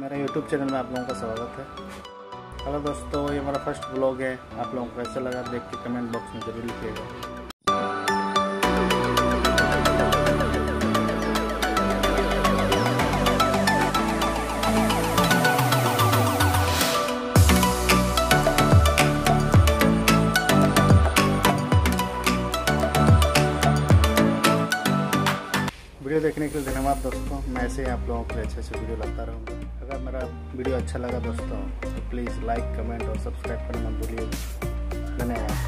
YouTube channel में आप लोगों का स्वागत है। हेलो दोस्तों, ये हमारा फ़र्स्ट ब्लॉग है। आप लोगों को कैसा लगा देख के कमेंट बॉक्स में ज़रूर लिखिएगा। वीडियो देखने के लिए धन्यवाद दोस्तों। मैं ऐसे ही आप लोगों के लिए अच्छे से वीडियो लाता रहूँगा। अगर मेरा वीडियो अच्छा लगा दोस्तों तो प्लीज़ लाइक कमेंट और सब्सक्राइब करना मत भूलिएगा। धन्यवाद।